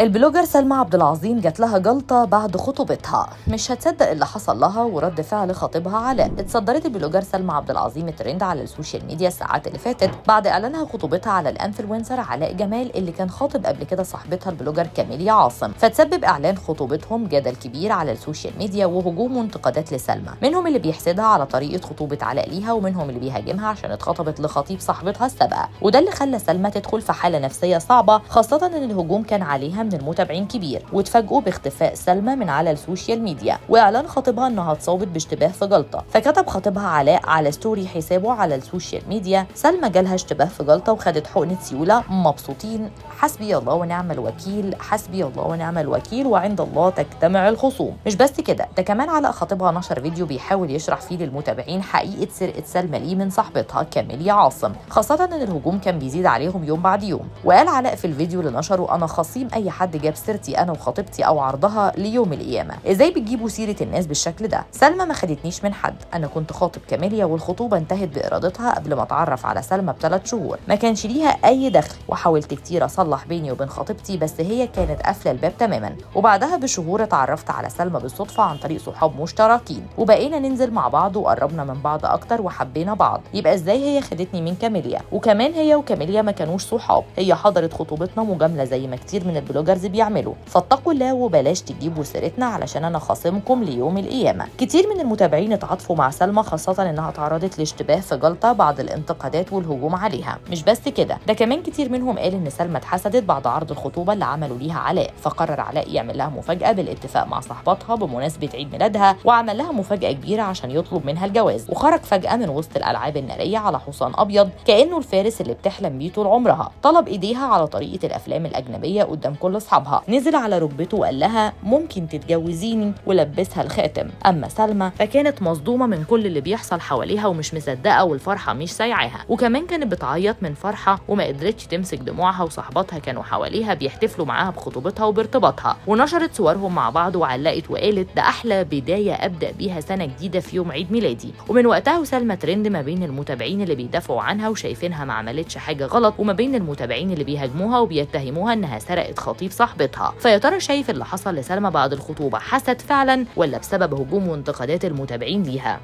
البلوجر سلمى عبد العظيم جات لها جلطة بعد خطوبتها. مش هتصدق اللي حصل لها ورد فعل خطيبها علاء اتصدرت البلوجر سلمى عبد العظيم الترند على السوشيال ميديا الساعات اللي فاتت بعد إعلانها خطوبتها على الانفلونسر علاء جمال اللي كان خاطب قبل كده صاحبتها البلوجر كاميليا عاصم. فتسبب إعلان خطوبتهم جدل كبير على السوشيال ميديا وهجوم وانتقادات لسلمى. منهم اللي بيحسدها على طريقة خطوبة علاء ليها ومنهم اللي بيهاجمها عشان اتخطبت لخطيب صاحبتها السابقة. وده اللي خلى سلمى تدخل في حالة نفسية صعبة خاصة إن الهجوم كان عليها من المتابعين كبير وتفاجئوا باختفاء سلمى من على السوشيال ميديا وإعلان خطيبها إنها اتصابت باشتباه في جلطة. فكتب خطيبها علاء على ستوري حسابه على السوشيال ميديا سلمى جالها اشتباه في جلطة وخدت حقنة سيولة. مبسوطين. حسبي الله ونعم الوكيل. حسبي الله ونعم الوكيل وعند الله تجتمع الخصوم. مش بس كده ده كمان علاء خطيبها نشر فيديو بيحاول يشرح فيه للمتابعين حقيقة سرقة سلمى ليه من صاحبتها كاميليا عاصم. خاصة إن الهجوم كان بيزيد عليهم يوم بعد يوم. وقال علاء في الفيديو اللي نشره أنا خصيم أي حد جاب سيرتي أنا وخطيبتي أو عرضها ليوم القيامة. إزاي بتجيبوا سيرة الناس بالشكل ده؟ سلمى ما خدتنيش من حد. أنا كنت خاطب كاميليا والخطوبة انتهت بإرادتها قبل ما أتعرف على سلمى بثلاث شهور. ما كانش ليها أي دخل. وحاولت كتير أصلح بيني وبين خطيبتي بس هي كانت قافلة الباب تماما. وبعدها بشهور اتعرفت على سلمى بالصدفة عن طريق صحاب مشتركين. وبقينا ننزل مع بعض وقربنا من بعض أكتر وحبينا بعض. يبقى إزاي هي خدتني من كاميليا؟ وكمان هي وكاميليا ما كانوش صحاب. هي حضرت خطوبتنا مجاملة زي ما كتير من البلوجرز بيعملوا. فاتقوا الله وبلاش تجيبوا سيرتنا علشان أنا خاصمكم ليوم القيامة. كتير من المتابعين اتعاطفوا مع سلمى خاصة إنها تعرضت لاشتباه في جلطة بعد الانتقادات والهجوم عليها. مش بس كده ده كمان كتير منهم قال إن سلمى اتحسدت بعد عرض الخطوبة اللي عملوا ليها علاء. فقرر علاء يعمل لها مفاجأة بالاتفاق مع صاحبتها بمناسبة عيد ميلادها وعمل لها مفاجأة كبيرة عشان يطلب منها الجواز. وخرج فجأة من وسط الألعاب النارية على حصان أبيض كأنه الفارس اللي بتحلم بيه طول عمرها. طلب إيديها على طريقة الأفلام الأجنبية قدام كل اصحابها نزل على ركبته وقال لها ممكن تتجوزيني؟ ولبسها الخاتم. أما سلمى فكانت مصدومة من كل اللي بيحصل حواليها ومش مصدقة والفرحة مش سايعاها. وكمان كانت بتعيط من فرحة وما قدرتش تمسك دموعها وصاحباتها كانوا حواليها بيحتفلوا معاها بخطوبتها وبارتباطها. ونشرت صورهم مع بعض وعلقت وقالت ده أحلى بداية أبدأ بيها سنة جديدة في يوم عيد ميلادي. ومن وقتها وسلمى ترند ما بين المتابعين اللي بيدافعوا عنها وشايفينها ما عملتش حاجة غلط وما بين المتابعين اللي بيهاجموها وبيتهموها إنها سرقت خطيب صاحبتها. فيا ترى شايف اللي حصل لسلمى بعد الخطوبة حسد فعلا ولا بسبب هجوم وانتقادات المتابعين ليها؟